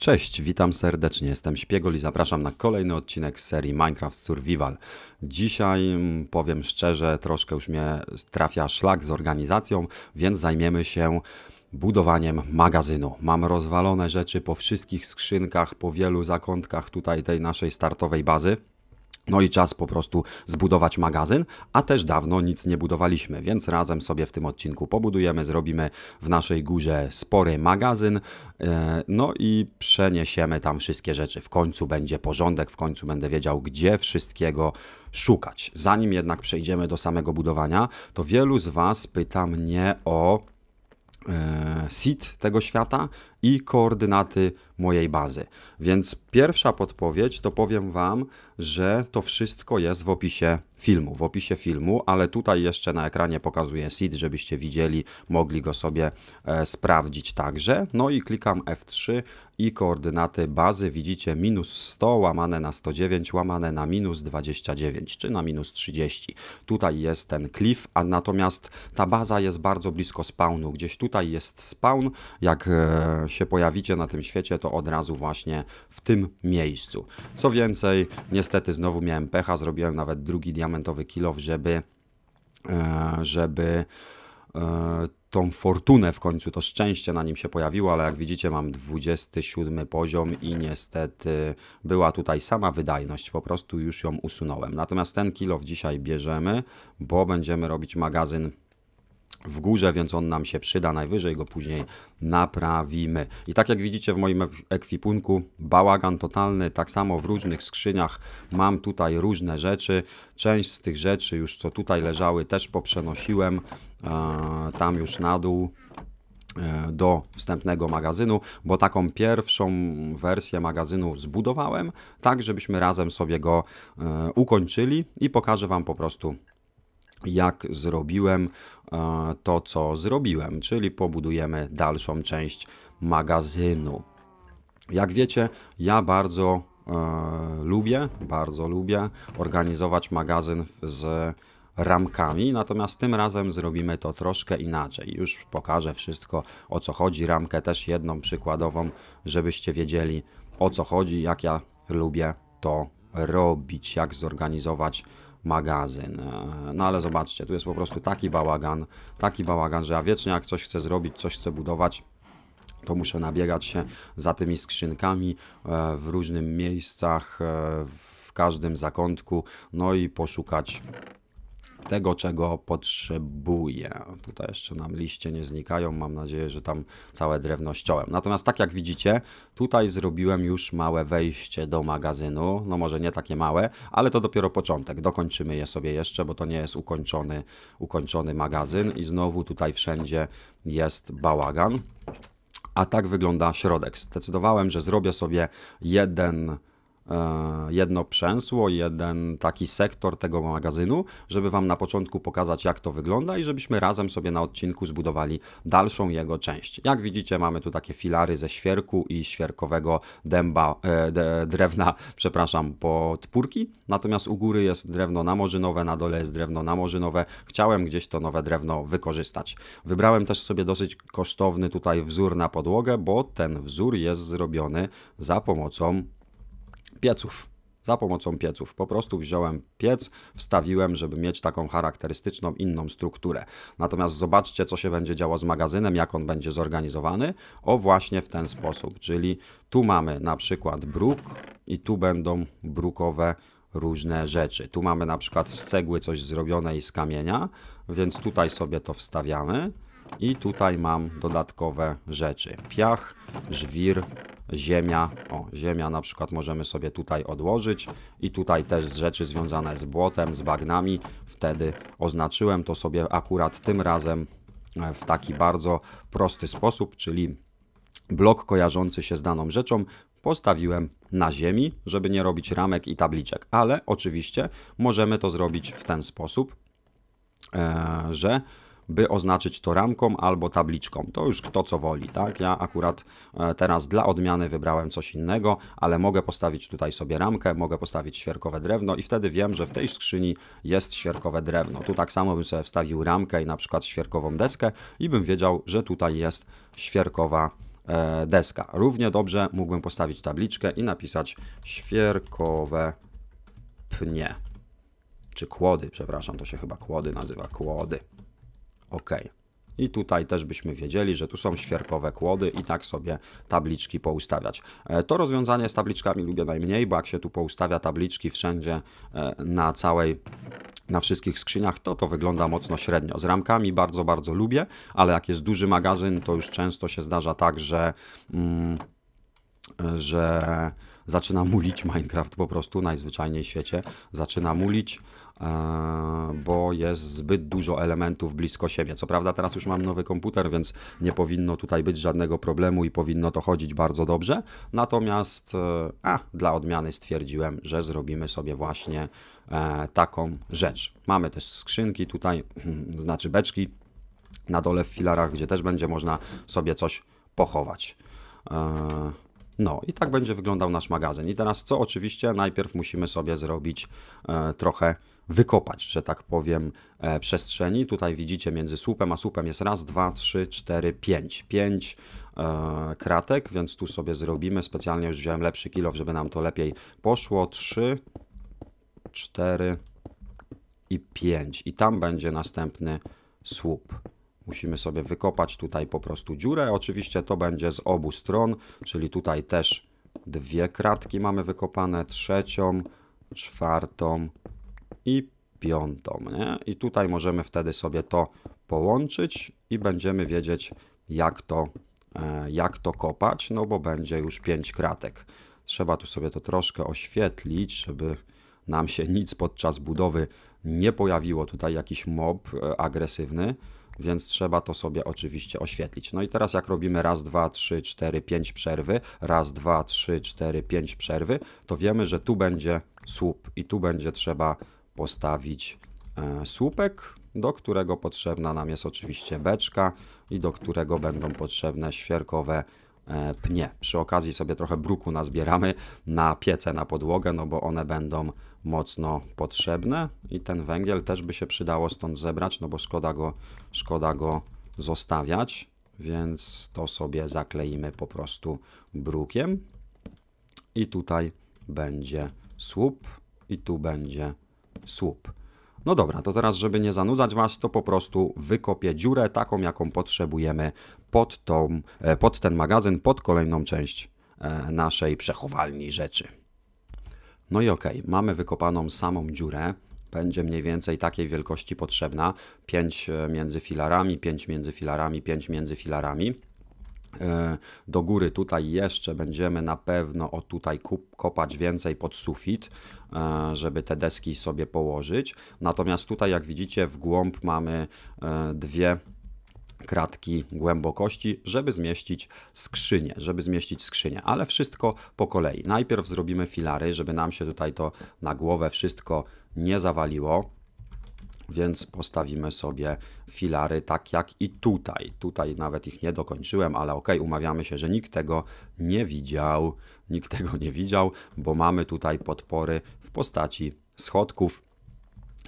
Cześć, witam serdecznie. Jestem Śpiegol i zapraszam na kolejny odcinek serii Minecraft Survival. Dzisiaj, mm, powiem szczerze, troszkę już mnie trafia szlak z organizacją, więc zajmiemy się budowaniem magazynu. Mam rozwalone rzeczy po wszystkich skrzynkach, po wielu zakątkach tutaj tej naszej startowej bazy. No i czas po prostu zbudować magazyn, a też dawno nic nie budowaliśmy, więc razem sobie w tym odcinku pobudujemy, zrobimy w naszej górze spory magazyn, e, no i przeniesiemy tam wszystkie rzeczy. W końcu będzie porządek, w końcu będę wiedział, gdzie wszystkiego szukać. Zanim jednak przejdziemy do samego budowania, to wielu z Was pyta mnie o e, seed tego świata i koordynaty mojej bazy. Więc pierwsza podpowiedź to powiem Wam, że to wszystko jest w opisie filmu, w opisie filmu, ale tutaj jeszcze na ekranie pokazuję seed, żebyście widzieli, mogli go sobie e, sprawdzić także. No i klikam F3 i koordynaty bazy widzicie minus 100 łamane na 109 łamane na minus 29 czy na minus 30. Tutaj jest ten cliff, a natomiast ta baza jest bardzo blisko spawnu. Gdzieś tutaj jest spawn, jak e, się pojawicie na tym świecie, to od razu właśnie w tym miejscu. Co więcej, niestety znowu miałem pecha, zrobiłem nawet drugi diamentowy kilof, żeby e, żeby e, tą fortunę w końcu, to szczęście na nim się pojawiło, ale jak widzicie mam 27 poziom i niestety była tutaj sama wydajność, po prostu już ją usunąłem. Natomiast ten kilof dzisiaj bierzemy, bo będziemy robić magazyn w górze, więc on nam się przyda, najwyżej go później naprawimy. I tak jak widzicie w moim ekwipunku, bałagan totalny, tak samo w różnych skrzyniach mam tutaj różne rzeczy. Część z tych rzeczy już co tutaj leżały też poprzenosiłem e, tam już na dół e, do wstępnego magazynu, bo taką pierwszą wersję magazynu zbudowałem, tak żebyśmy razem sobie go e, ukończyli i pokażę Wam po prostu jak zrobiłem to, co zrobiłem, czyli pobudujemy dalszą część magazynu. Jak wiecie, ja bardzo e, lubię, bardzo lubię organizować magazyn z ramkami, natomiast tym razem zrobimy to troszkę inaczej. Już pokażę wszystko o co chodzi, ramkę też jedną przykładową, żebyście wiedzieli o co chodzi, jak ja lubię to robić, jak zorganizować magazyn. E, no ale zobaczcie, tu jest po prostu taki bałagan, taki bałagan, że ja wiecznie jak coś chcę zrobić, coś chcę budować, to muszę nabiegać się za tymi skrzynkami e, w różnych miejscach, e, w każdym zakątku, no i poszukać tego, czego potrzebuję. Tutaj jeszcze nam liście nie znikają, mam nadzieję, że tam całe drewno ściąłem. Natomiast tak jak widzicie, tutaj zrobiłem już małe wejście do magazynu, no może nie takie małe, ale to dopiero początek. Dokończymy je sobie jeszcze, bo to nie jest ukończony, ukończony magazyn i znowu tutaj wszędzie jest bałagan. A tak wygląda środek. Zdecydowałem, że zrobię sobie jeden jedno przęsło, jeden taki sektor tego magazynu, żeby Wam na początku pokazać, jak to wygląda i żebyśmy razem sobie na odcinku zbudowali dalszą jego część. Jak widzicie, mamy tu takie filary ze świerku i świerkowego dęba, e, drewna, przepraszam, podpórki, natomiast u góry jest drewno namorzynowe, na dole jest drewno namorzynowe. Chciałem gdzieś to nowe drewno wykorzystać. Wybrałem też sobie dosyć kosztowny tutaj wzór na podłogę, bo ten wzór jest zrobiony za pomocą pieców. Za pomocą pieców. Po prostu wziąłem piec, wstawiłem, żeby mieć taką charakterystyczną, inną strukturę. Natomiast zobaczcie, co się będzie działo z magazynem, jak on będzie zorganizowany. O właśnie w ten sposób. Czyli tu mamy na przykład bruk i tu będą brukowe różne rzeczy. Tu mamy na przykład z cegły coś zrobione i z kamienia, więc tutaj sobie to wstawiamy. I tutaj mam dodatkowe rzeczy. Piach, żwir, ziemia. O, ziemia na przykład możemy sobie tutaj odłożyć i tutaj też rzeczy związane z błotem, z bagnami. Wtedy oznaczyłem to sobie akurat tym razem e, w taki bardzo prosty sposób, czyli blok kojarzący się z daną rzeczą postawiłem na ziemi, żeby nie robić ramek i tabliczek, ale oczywiście możemy to zrobić w ten sposób, e, że by oznaczyć to ramką albo tabliczką. To już kto co woli, tak? Ja akurat e, teraz dla odmiany wybrałem coś innego, ale mogę postawić tutaj sobie ramkę, mogę postawić świerkowe drewno i wtedy wiem, że w tej skrzyni jest świerkowe drewno. Tu tak samo bym sobie wstawił ramkę i na przykład świerkową deskę i bym wiedział, że tutaj jest świerkowa e, deska. Równie dobrze mógłbym postawić tabliczkę i napisać świerkowe pnie. Czy kłody, przepraszam, to się chyba kłody nazywa, kłody. OK. I tutaj też byśmy wiedzieli, że tu są świerkowe kłody i tak sobie tabliczki poustawiać. E, to rozwiązanie z tabliczkami lubię najmniej, bo jak się tu poustawia tabliczki wszędzie e, na całej na wszystkich skrzyniach, to to wygląda mocno średnio. Z ramkami bardzo, bardzo lubię, ale jak jest duży magazyn, to już często się zdarza tak, że, mm, że zaczyna mulić Minecraft po prostu, najzwyczajniej w świecie. Zaczyna mulić, bo jest zbyt dużo elementów blisko siebie. Co prawda teraz już mam nowy komputer, więc nie powinno tutaj być żadnego problemu i powinno to chodzić bardzo dobrze. Natomiast e, a, dla odmiany stwierdziłem, że zrobimy sobie właśnie e, taką rzecz. Mamy też skrzynki tutaj, znaczy beczki na dole w filarach, gdzie też będzie można sobie coś pochować. No i tak będzie wyglądał nasz magazyn. I teraz co oczywiście najpierw musimy sobie zrobić e, trochę wykopać, że tak powiem, e, przestrzeni. Tutaj widzicie między słupem a słupem jest raz, dwa, trzy, cztery, pięć. Pięć e, kratek, więc tu sobie zrobimy. Specjalnie już wziąłem lepszy kilo, żeby nam to lepiej poszło. Trzy, cztery i pięć. I tam będzie następny słup. Musimy sobie wykopać tutaj po prostu dziurę. Oczywiście to będzie z obu stron, czyli tutaj też dwie kratki mamy wykopane, trzecią, czwartą i piątą. Nie? I tutaj możemy wtedy sobie to połączyć i będziemy wiedzieć, jak to, e, jak to kopać, no bo będzie już pięć kratek. Trzeba tu sobie to troszkę oświetlić, żeby nam się nic podczas budowy nie pojawiło. Tutaj jakiś mob e, agresywny więc trzeba to sobie oczywiście oświetlić. No i teraz jak robimy raz, dwa, trzy, cztery, pięć przerwy, raz, dwa, trzy, cztery, pięć przerwy, to wiemy, że tu będzie słup i tu będzie trzeba postawić e, słupek, do którego potrzebna nam jest oczywiście beczka i do którego będą potrzebne świerkowe e, pnie. Przy okazji sobie trochę bruku nazbieramy na piece, na podłogę, no bo one będą mocno potrzebne i ten węgiel też by się przydało stąd zebrać, no bo szkoda go, szkoda go zostawiać, więc to sobie zakleimy po prostu brukiem i tutaj będzie słup i tu będzie słup. No dobra, to teraz, żeby nie zanudzać Was, to po prostu wykopię dziurę taką, jaką potrzebujemy pod, tą, e, pod ten magazyn, pod kolejną część e, naszej przechowalni rzeczy. No i ok, mamy wykopaną samą dziurę. Będzie mniej więcej takiej wielkości potrzebna. 5 e, między filarami, 5 między filarami, 5 między filarami. E, do góry tutaj jeszcze będziemy na pewno o tutaj kopać więcej pod sufit, e, żeby te deski sobie położyć. Natomiast tutaj jak widzicie w głąb mamy dwie kratki głębokości, żeby zmieścić skrzynię, żeby zmieścić skrzynię, ale wszystko po kolei. Najpierw zrobimy filary, żeby nam się tutaj to na głowę wszystko nie zawaliło. Więc postawimy sobie filary tak jak i tutaj. Tutaj nawet ich nie dokończyłem, ale ok, umawiamy się, że nikt tego nie widział. Nikt tego nie widział, bo mamy tutaj podpory w postaci schodków.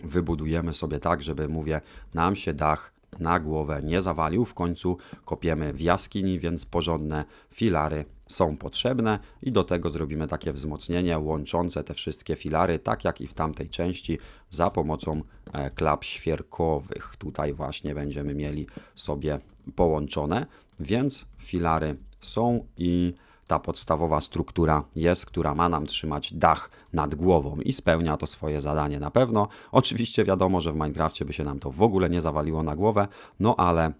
Wybudujemy sobie tak, żeby, mówię, nam się dach na głowę nie zawalił. W końcu kopiemy w jaskini, więc porządne filary są potrzebne i do tego zrobimy takie wzmocnienie łączące te wszystkie filary, tak jak i w tamtej części, za pomocą e, klap świerkowych. Tutaj właśnie będziemy mieli sobie połączone, więc filary są i ta podstawowa struktura jest, która ma nam trzymać dach nad głową i spełnia to swoje zadanie na pewno. Oczywiście wiadomo, że w Minecrafcie by się nam to w ogóle nie zawaliło na głowę, no ale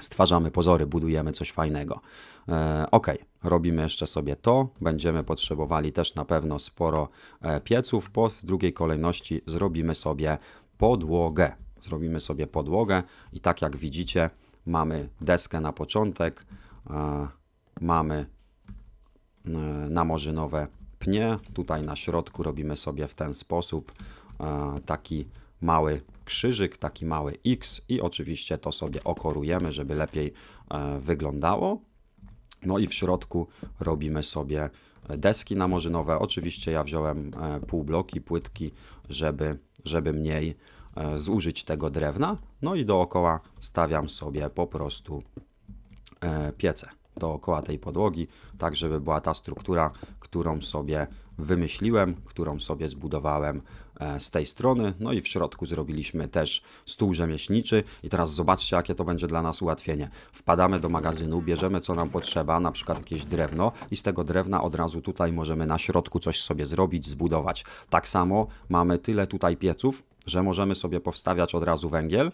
stwarzamy pozory, budujemy coś fajnego. E, ok, robimy jeszcze sobie to. Będziemy potrzebowali też na pewno sporo e, pieców. Po w drugiej kolejności zrobimy sobie podłogę. Zrobimy sobie podłogę i tak jak widzicie, mamy deskę na początek, e, mamy namorzynowe pnie. Tutaj na środku robimy sobie w ten sposób taki mały krzyżyk, taki mały X i oczywiście to sobie okorujemy, żeby lepiej e, wyglądało. No i w środku robimy sobie deski namorzynowe. Oczywiście ja wziąłem półbloki, płytki, żeby, żeby mniej zużyć tego drewna. No i dookoła stawiam sobie po prostu piece dookoła tej podłogi, tak żeby była ta struktura, którą sobie wymyśliłem, którą sobie zbudowałem e, z tej strony. No i w środku zrobiliśmy też stół rzemieślniczy i teraz zobaczcie, jakie to będzie dla nas ułatwienie. Wpadamy do magazynu, bierzemy co nam potrzeba, na przykład jakieś drewno i z tego drewna od razu tutaj możemy na środku coś sobie zrobić, zbudować. Tak samo mamy tyle tutaj pieców, że możemy sobie powstawiać od razu węgiel,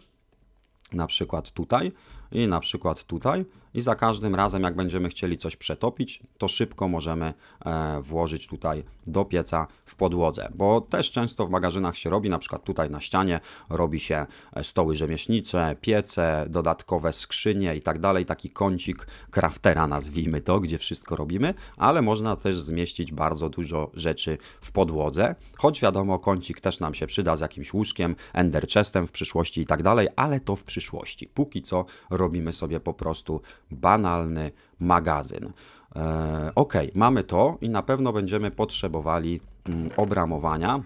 na przykład tutaj i na przykład tutaj i za każdym razem jak będziemy chcieli coś przetopić, to szybko możemy e, włożyć tutaj do pieca w podłodze, bo też często w magazynach się robi, na przykład tutaj na ścianie robi się e, stoły rzemieślnicze, piece, dodatkowe skrzynie i tak dalej, taki kącik kraftera nazwijmy to, gdzie wszystko robimy, ale można też zmieścić bardzo dużo rzeczy w podłodze, choć wiadomo kącik też nam się przyda z jakimś łóżkiem, ender chestem w przyszłości i tak dalej, ale to w przyszłości. Póki co robimy sobie po prostu banalny magazyn. E, ok, mamy to i na pewno będziemy potrzebowali mm, obramowania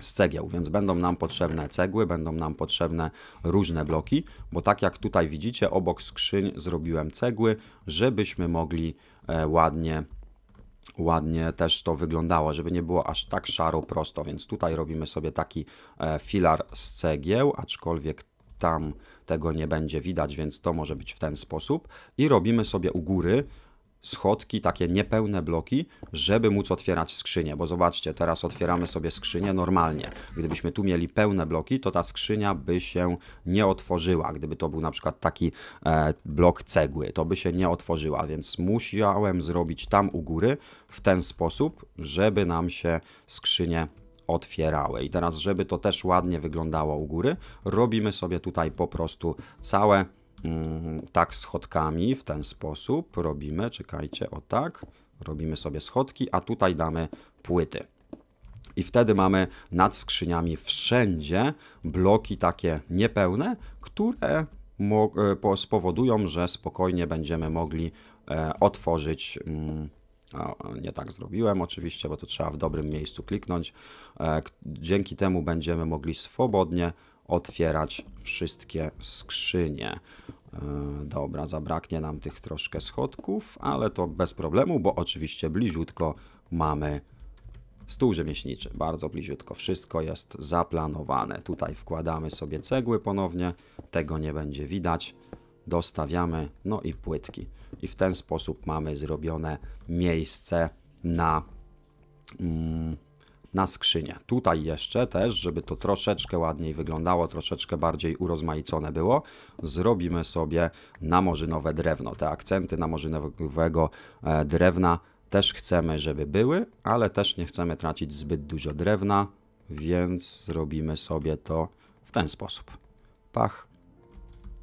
z cegieł, więc będą nam potrzebne cegły, będą nam potrzebne różne bloki, bo tak jak tutaj widzicie, obok skrzyń zrobiłem cegły, żebyśmy mogli e, ładnie ładnie też to wyglądało, żeby nie było aż tak szaro prosto, więc tutaj robimy sobie taki e, filar z cegieł, aczkolwiek tam tego nie będzie widać, więc to może być w ten sposób. I robimy sobie u góry schodki, takie niepełne bloki, żeby móc otwierać skrzynię, bo zobaczcie, teraz otwieramy sobie skrzynię normalnie. Gdybyśmy tu mieli pełne bloki, to ta skrzynia by się nie otworzyła. Gdyby to był na przykład taki e, blok cegły, to by się nie otworzyła, więc musiałem zrobić tam u góry w ten sposób, żeby nam się skrzynie otwierały. I teraz, żeby to też ładnie wyglądało u góry, robimy sobie tutaj po prostu całe mm, tak schodkami w ten sposób. Robimy, czekajcie, o tak. Robimy sobie schodki, a tutaj damy płyty. I wtedy mamy nad skrzyniami wszędzie bloki takie niepełne, które e, spowodują, że spokojnie będziemy mogli e, otworzyć mm, nie tak zrobiłem oczywiście, bo to trzeba w dobrym miejscu kliknąć. E, dzięki temu będziemy mogli swobodnie otwierać wszystkie skrzynie. E, dobra, zabraknie nam tych troszkę schodków, ale to bez problemu, bo oczywiście bliziutko mamy stół rzemieślniczy. Bardzo bliziutko. Wszystko jest zaplanowane. Tutaj wkładamy sobie cegły ponownie. Tego nie będzie widać dostawiamy, no i płytki. I w ten sposób mamy zrobione miejsce na, mm, na skrzynię. Tutaj jeszcze też, żeby to troszeczkę ładniej wyglądało, troszeczkę bardziej urozmaicone było, zrobimy sobie namorzynowe drewno. Te akcenty namorzynowego e, drewna też chcemy, żeby były, ale też nie chcemy tracić zbyt dużo drewna, więc zrobimy sobie to w ten sposób. Pach,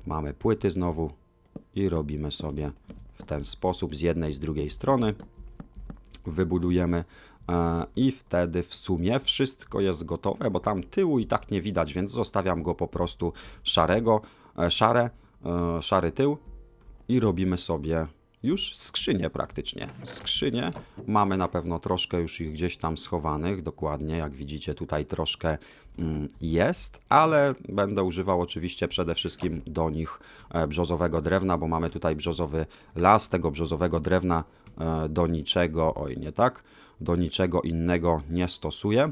Mamy płyty znowu i robimy sobie w ten sposób z jednej, z drugiej strony. Wybudujemy e, i wtedy w sumie wszystko jest gotowe, bo tam tyłu i tak nie widać, więc zostawiam go po prostu szarego, e, szare, e, szary tył i robimy sobie już skrzynie praktycznie. Skrzynie mamy na pewno troszkę już ich gdzieś tam schowanych, dokładnie jak widzicie tutaj troszkę jest, ale będę używał oczywiście przede wszystkim do nich e, brzozowego drewna, bo mamy tutaj brzozowy las, tego brzozowego drewna e, do niczego, oj nie tak, do niczego innego nie stosuję.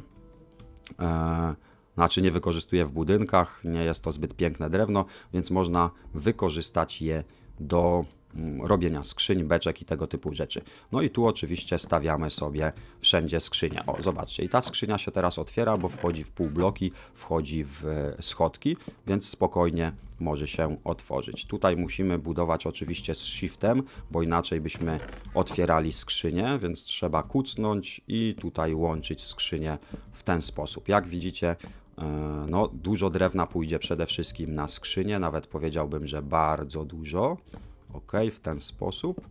E, znaczy nie wykorzystuję w budynkach, nie jest to zbyt piękne drewno, więc można wykorzystać je do Mm, robienia skrzyń, beczek i tego typu rzeczy. No i tu oczywiście stawiamy sobie wszędzie skrzynię. O, zobaczcie, i ta skrzynia się teraz otwiera, bo wchodzi w półbloki, wchodzi w e, schodki, więc spokojnie może się otworzyć. Tutaj musimy budować oczywiście z shiftem, bo inaczej byśmy otwierali skrzynię, więc trzeba kucnąć i tutaj łączyć skrzynię w ten sposób. Jak widzicie, e, no, dużo drewna pójdzie przede wszystkim na skrzynię, nawet powiedziałbym, że bardzo dużo ok, w ten sposób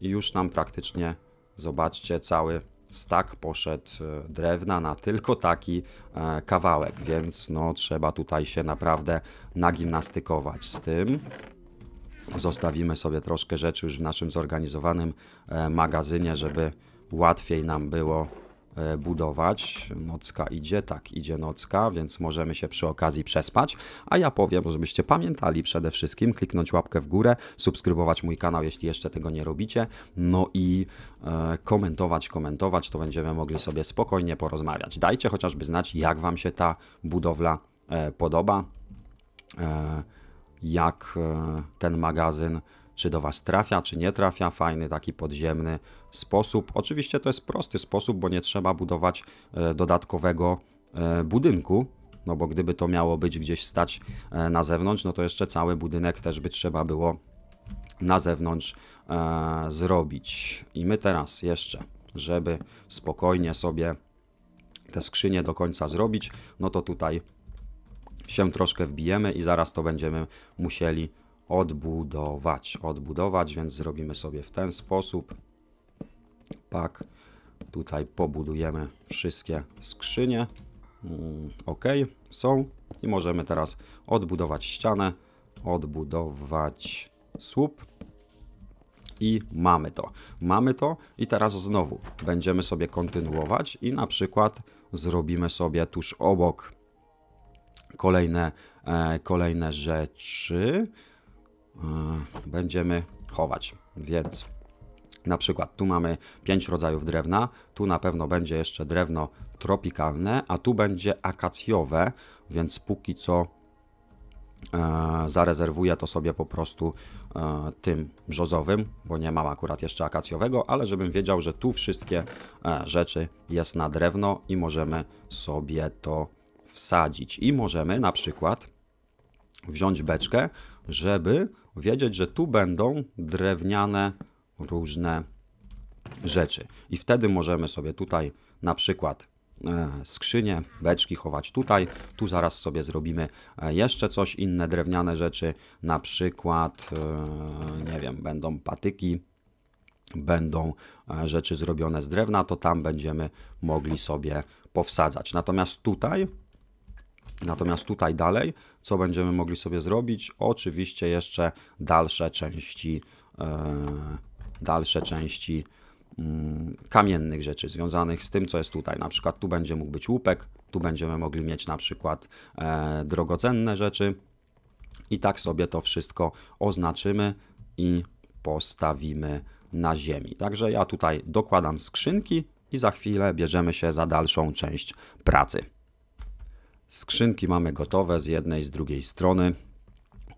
i już nam praktycznie, zobaczcie, cały stak poszedł e, drewna na tylko taki e, kawałek, więc no trzeba tutaj się naprawdę nagimnastykować z tym. Zostawimy sobie troszkę rzeczy już w naszym zorganizowanym e, magazynie, żeby łatwiej nam było budować. Nocka idzie, tak, idzie nocka, więc możemy się przy okazji przespać. A ja powiem, żebyście pamiętali przede wszystkim kliknąć łapkę w górę, subskrybować mój kanał, jeśli jeszcze tego nie robicie, no i e, komentować, komentować, to będziemy mogli sobie spokojnie porozmawiać. Dajcie chociażby znać, jak Wam się ta budowla e, podoba, e, jak e, ten magazyn czy do Was trafia, czy nie trafia. Fajny taki podziemny sposób. Oczywiście to jest prosty sposób, bo nie trzeba budować e, dodatkowego e, budynku, no bo gdyby to miało być gdzieś stać e, na zewnątrz, no to jeszcze cały budynek też by trzeba było na zewnątrz zrobić. I my teraz jeszcze, żeby spokojnie sobie te skrzynie do końca zrobić, no to tutaj się troszkę wbijemy i zaraz to będziemy musieli odbudować. Odbudować, więc zrobimy sobie w ten sposób. Pak. Tutaj pobudujemy wszystkie skrzynie. Mm, ok, są. I możemy teraz odbudować ścianę, odbudować słup. I mamy to. Mamy to i teraz znowu będziemy sobie kontynuować i na przykład zrobimy sobie tuż obok kolejne, e, kolejne rzeczy. E, będziemy chować. Więc na przykład tu mamy 5 rodzajów drewna, tu na pewno będzie jeszcze drewno tropikalne, a tu będzie akacjowe, więc póki co e, zarezerwuję to sobie po prostu e, tym brzozowym, bo nie mam akurat jeszcze akacjowego, ale żebym wiedział, że tu wszystkie e, rzeczy jest na drewno i możemy sobie to wsadzić. I możemy na przykład wziąć beczkę, żeby wiedzieć, że tu będą drewniane różne rzeczy. I wtedy możemy sobie tutaj na przykład e, skrzynie, beczki chować tutaj. Tu zaraz sobie zrobimy e, jeszcze coś, inne drewniane rzeczy, na przykład, e, nie wiem, będą patyki, będą rzeczy zrobione z drewna, to tam będziemy mogli sobie powsadzać. Natomiast tutaj Natomiast tutaj dalej, co będziemy mogli sobie zrobić? Oczywiście jeszcze dalsze części, e, dalsze części mm, kamiennych rzeczy związanych z tym, co jest tutaj. Na przykład tu będzie mógł być łupek, tu będziemy mogli mieć na przykład e, drogocenne rzeczy i tak sobie to wszystko oznaczymy i postawimy na ziemi. Także ja tutaj dokładam skrzynki i za chwilę bierzemy się za dalszą część pracy. Skrzynki mamy gotowe z jednej, z drugiej strony.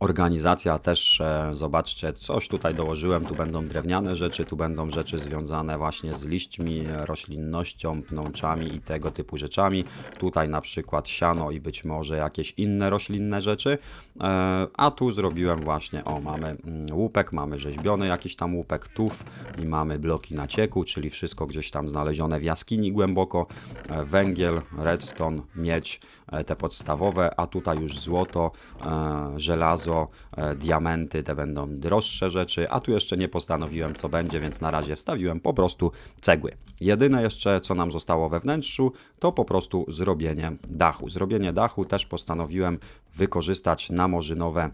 Organizacja też, e, zobaczcie, coś tutaj dołożyłem, tu będą drewniane rzeczy, tu będą rzeczy związane właśnie z liśćmi, roślinnością, pnączami i tego typu rzeczami. Tutaj na przykład siano i być może jakieś inne roślinne rzeczy. E, a tu zrobiłem właśnie, o mamy mm, łupek, mamy rzeźbiony jakiś tam łupek, tuf i mamy bloki nacieku, czyli wszystko gdzieś tam znalezione w jaskini głęboko. E, węgiel, redstone, miedź, te podstawowe, a tutaj już złoto, żelazo, e, diamenty, te będą droższe rzeczy, a tu jeszcze nie postanowiłem co będzie, więc na razie wstawiłem po prostu cegły. Jedyne jeszcze co nam zostało we wnętrzu to po prostu zrobienie dachu. Zrobienie dachu też postanowiłem wykorzystać namorzynowe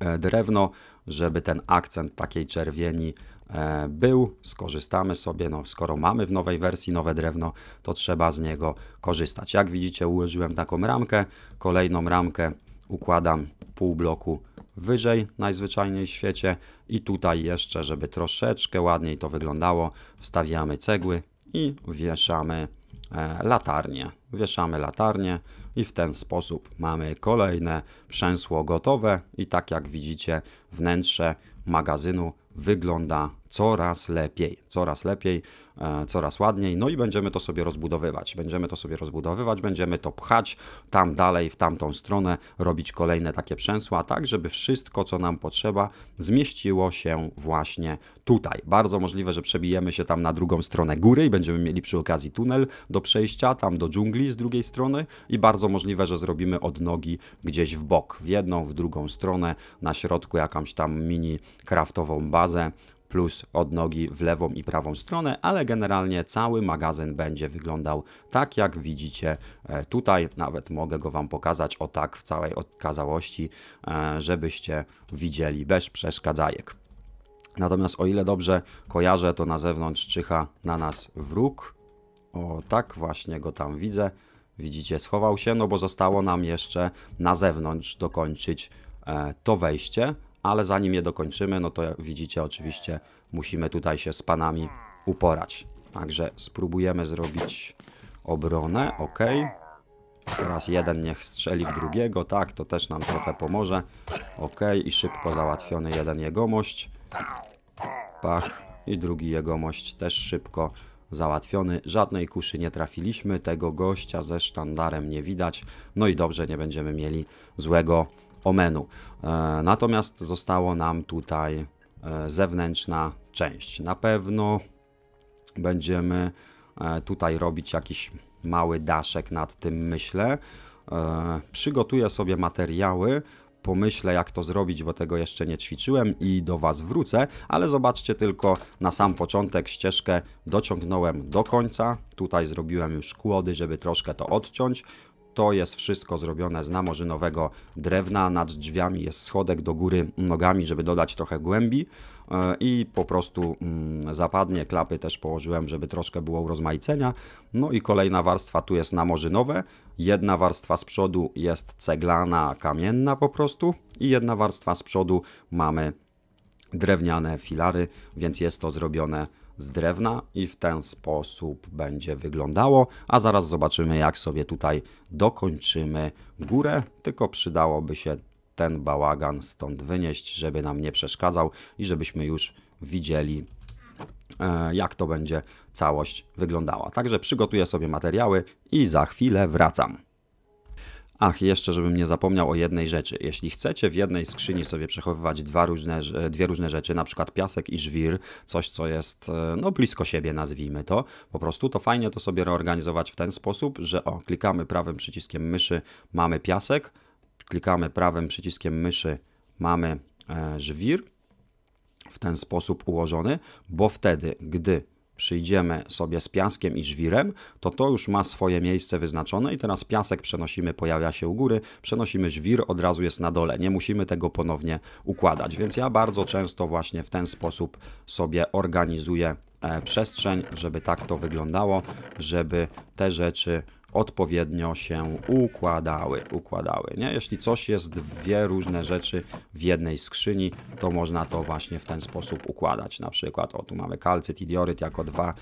e, drewno, żeby ten akcent takiej czerwieni e, był, skorzystamy sobie, no skoro mamy w nowej wersji nowe drewno, to trzeba z niego korzystać. Jak widzicie ułożyłem taką ramkę, kolejną ramkę układam pół bloku wyżej najzwyczajniej w świecie i tutaj jeszcze, żeby troszeczkę ładniej to wyglądało, wstawiamy cegły i wieszamy e, latarnię. Wieszamy latarnię i w ten sposób mamy kolejne przęsło gotowe i tak jak widzicie wnętrze magazynu wygląda coraz lepiej, coraz lepiej, e, coraz ładniej, no i będziemy to sobie rozbudowywać. Będziemy to sobie rozbudowywać, będziemy to pchać tam dalej, w tamtą stronę, robić kolejne takie przęsła, tak żeby wszystko, co nam potrzeba, zmieściło się właśnie tutaj. Bardzo możliwe, że przebijemy się tam na drugą stronę góry i będziemy mieli przy okazji tunel do przejścia, tam do dżungli z drugiej strony i bardzo możliwe, że zrobimy odnogi gdzieś w bok, w jedną, w drugą stronę, na środku jakąś tam mini kraftową bazę, plus odnogi w lewą i prawą stronę, ale generalnie cały magazyn będzie wyglądał tak jak widzicie e, tutaj. Nawet mogę go Wam pokazać o tak w całej okazałości, e, żebyście widzieli bez przeszkadzajek. Natomiast o ile dobrze kojarzę, to na zewnątrz czyha na nas wróg. O, tak właśnie go tam widzę. Widzicie, schował się, no bo zostało nam jeszcze na zewnątrz dokończyć e, to wejście, ale zanim je dokończymy, no to widzicie, oczywiście musimy tutaj się z panami uporać. Także spróbujemy zrobić obronę, ok. Teraz jeden niech strzeli w drugiego, tak, to też nam trochę pomoże. Ok, i szybko załatwiony jeden jegomość. Pach, i drugi jegomość też szybko załatwiony. Żadnej kuszy nie trafiliśmy, tego gościa ze sztandarem nie widać. No i dobrze, nie będziemy mieli złego omenu. E, natomiast zostało nam tutaj e, zewnętrzna część. Na pewno będziemy e, tutaj robić jakiś mały daszek nad tym, myślę. Przygotuję sobie materiały, pomyślę jak to zrobić, bo tego jeszcze nie ćwiczyłem i do Was wrócę, ale zobaczcie tylko na sam początek ścieżkę dociągnąłem do końca. Tutaj zrobiłem już kłody, żeby troszkę to odciąć. To jest wszystko zrobione z namorzynowego drewna. Nad drzwiami jest schodek do góry nogami, żeby dodać trochę głębi e, i po prostu mm, zapadnie. Klapy też położyłem, żeby troszkę było urozmaicenia. No i kolejna warstwa tu jest namorzynowe. Jedna warstwa z przodu jest ceglana, kamienna po prostu i jedna warstwa z przodu mamy drewniane filary, więc jest to zrobione z drewna i w ten sposób będzie wyglądało, a zaraz zobaczymy jak sobie tutaj dokończymy górę, tylko przydałoby się ten bałagan stąd wynieść, żeby nam nie przeszkadzał i żebyśmy już widzieli e, jak to będzie całość wyglądała. Także przygotuję sobie materiały i za chwilę wracam. Ach, jeszcze żebym nie zapomniał o jednej rzeczy. Jeśli chcecie w jednej skrzyni sobie przechowywać dwa różne, dwie różne rzeczy, na przykład piasek i żwir, coś co jest e, no, blisko siebie, nazwijmy to, po prostu to fajnie to sobie reorganizować w ten sposób, że o, klikamy prawym przyciskiem myszy, mamy piasek, klikamy prawym przyciskiem myszy, mamy e, żwir, w ten sposób ułożony, bo wtedy, gdy przyjdziemy sobie z piaskiem i żwirem, to to już ma swoje miejsce wyznaczone i teraz piasek przenosimy, pojawia się u góry, przenosimy żwir, od razu jest na dole. Nie musimy tego ponownie układać, więc ja bardzo często właśnie w ten sposób sobie organizuję e, przestrzeń, żeby tak to wyglądało, żeby te rzeczy odpowiednio się układały, układały, nie? Jeśli coś jest dwie różne rzeczy w jednej skrzyni, to można to właśnie w ten sposób układać. Na przykład, o tu mamy kalcyt i dioryt jako dwa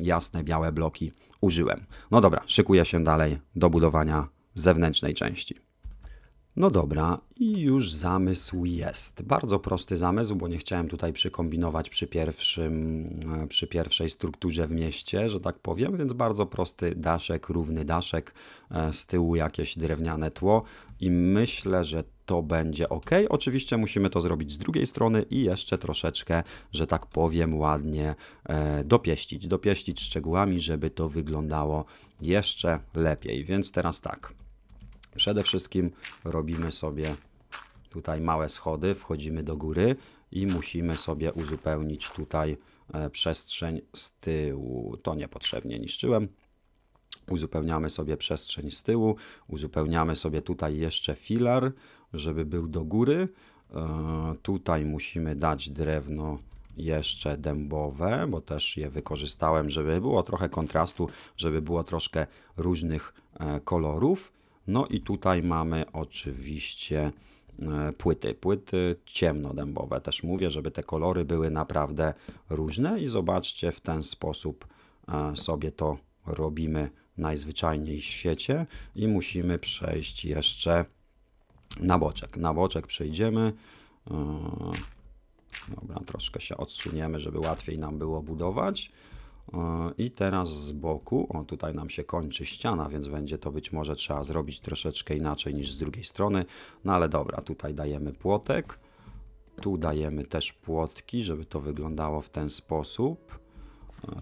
jasne, białe bloki użyłem. No dobra, szykuję się dalej do budowania zewnętrznej części. No dobra, i już zamysł jest. Bardzo prosty zamysł, bo nie chciałem tutaj przykombinować przy, pierwszym, e, przy pierwszej strukturze w mieście, że tak powiem, więc bardzo prosty daszek, równy daszek, e, z tyłu jakieś drewniane tło i myślę, że to będzie ok. Oczywiście musimy to zrobić z drugiej strony i jeszcze troszeczkę, że tak powiem, ładnie e, dopieścić, dopieścić szczegółami, żeby to wyglądało jeszcze lepiej. Więc teraz tak. Przede wszystkim robimy sobie tutaj małe schody, wchodzimy do góry i musimy sobie uzupełnić tutaj e, przestrzeń z tyłu. To niepotrzebnie niszczyłem. Uzupełniamy sobie przestrzeń z tyłu, uzupełniamy sobie tutaj jeszcze filar, żeby był do góry. E, tutaj musimy dać drewno jeszcze dębowe, bo też je wykorzystałem, żeby było trochę kontrastu, żeby było troszkę różnych e, kolorów. No i tutaj mamy oczywiście e, płyty, płyty ciemnodębowe. Też mówię, żeby te kolory były naprawdę różne i zobaczcie, w ten sposób e, sobie to robimy najzwyczajniej w świecie i musimy przejść jeszcze na boczek. Na boczek przejdziemy. E, dobra, troszkę się odsuniemy, żeby łatwiej nam było budować. I teraz z boku, o tutaj nam się kończy ściana, więc będzie to być może trzeba zrobić troszeczkę inaczej niż z drugiej strony. No ale dobra, tutaj dajemy płotek. Tu dajemy też płotki, żeby to wyglądało w ten sposób.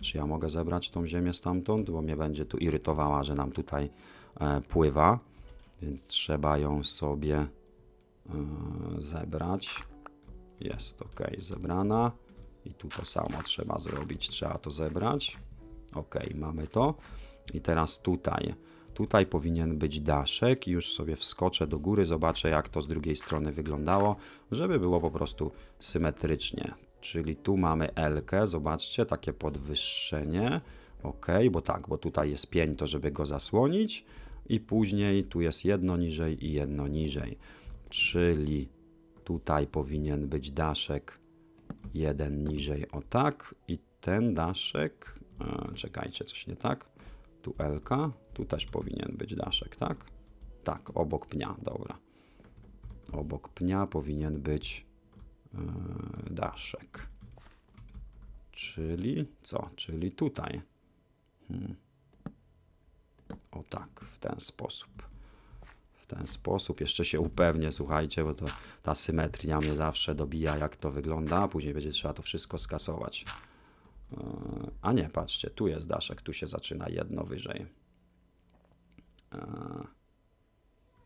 Czy ja mogę zebrać tą ziemię stamtąd, bo mnie będzie tu irytowała, że nam tutaj e, pływa. Więc trzeba ją sobie e, zebrać. Jest ok, zebrana. I tu to samo trzeba zrobić, trzeba to zebrać. Ok, mamy to. I teraz tutaj. Tutaj powinien być daszek już sobie wskoczę do góry, zobaczę jak to z drugiej strony wyglądało, żeby było po prostu symetrycznie. Czyli tu mamy L, zobaczcie, takie podwyższenie. Ok, bo tak, bo tutaj jest pień, to żeby go zasłonić i później tu jest jedno niżej i jedno niżej. Czyli tutaj powinien być daszek jeden niżej, o tak i ten daszek, e, czekajcie, coś nie tak, tu L, tu też powinien być daszek, tak? Tak, obok pnia, dobra. Obok pnia powinien być yy, daszek. Czyli co? Czyli tutaj. Hmm. O tak, w ten sposób. Ten sposób. Jeszcze się upewnię, słuchajcie, bo to ta symetria mnie zawsze dobija, jak to wygląda. Później będzie trzeba to wszystko skasować. Yy, a nie, patrzcie, tu jest daszek, tu się zaczyna jedno wyżej. Yy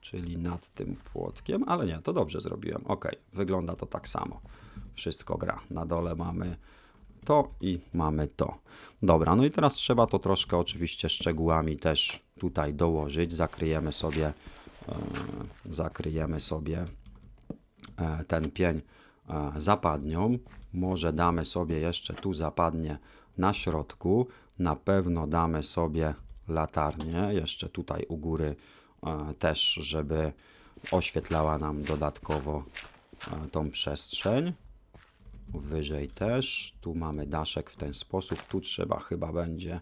czyli nad tym płotkiem, ale nie, to dobrze zrobiłem. Ok, wygląda to tak samo. Wszystko gra. Na dole mamy to i mamy to. Dobra, no i teraz trzeba to troszkę oczywiście szczegółami też tutaj dołożyć. Zakryjemy sobie, e, zakryjemy sobie e, ten pień e, zapadnią. Może damy sobie jeszcze tu zapadnie na środku. Na pewno damy sobie latarnię jeszcze tutaj u góry też, żeby oświetlała nam dodatkowo tą przestrzeń. Wyżej też. Tu mamy daszek w ten sposób. Tu trzeba chyba będzie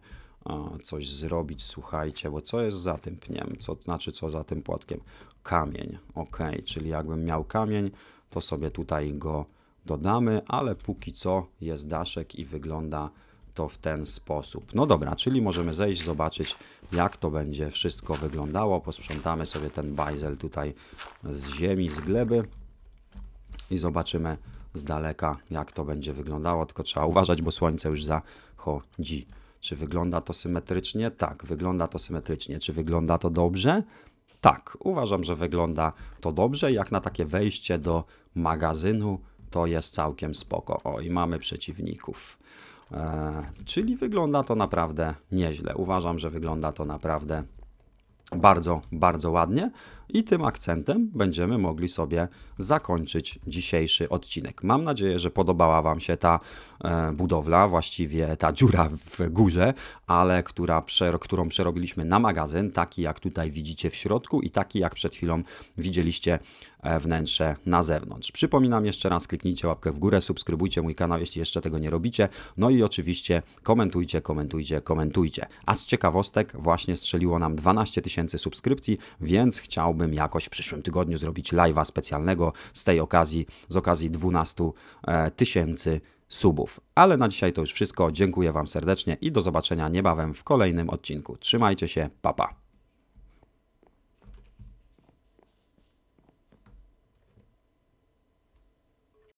coś zrobić, słuchajcie, bo co jest za tym pniem? Co znaczy co za tym płotkiem? Kamień. Ok, czyli jakbym miał kamień, to sobie tutaj go dodamy, ale póki co jest daszek i wygląda to w ten sposób. No dobra, czyli możemy zejść, zobaczyć jak to będzie wszystko wyglądało. Posprzątamy sobie ten bajzel tutaj z ziemi, z gleby i zobaczymy z daleka jak to będzie wyglądało. Tylko trzeba uważać, bo słońce już zachodzi. Czy wygląda to symetrycznie? Tak, wygląda to symetrycznie. Czy wygląda to dobrze? Tak, uważam, że wygląda to dobrze. Jak na takie wejście do magazynu, to jest całkiem spoko. O, i mamy przeciwników. E, czyli wygląda to naprawdę nieźle. Uważam, że wygląda to naprawdę bardzo, bardzo ładnie i tym akcentem będziemy mogli sobie zakończyć dzisiejszy odcinek. Mam nadzieję, że podobała Wam się ta e, budowla, właściwie ta dziura w górze, ale która, którą przerobiliśmy na magazyn, taki jak tutaj widzicie w środku i taki jak przed chwilą widzieliście wnętrze na zewnątrz. Przypominam jeszcze raz, kliknijcie łapkę w górę, subskrybujcie mój kanał, jeśli jeszcze tego nie robicie, no i oczywiście komentujcie, komentujcie, komentujcie. A z ciekawostek właśnie strzeliło nam 12 tysięcy subskrypcji, więc chciałbym chciałbym jakoś w przyszłym tygodniu zrobić live'a specjalnego z tej okazji, z okazji 12 e, tysięcy subów. Ale na dzisiaj to już wszystko. Dziękuję Wam serdecznie i do zobaczenia niebawem w kolejnym odcinku. Trzymajcie się, papa. Pa.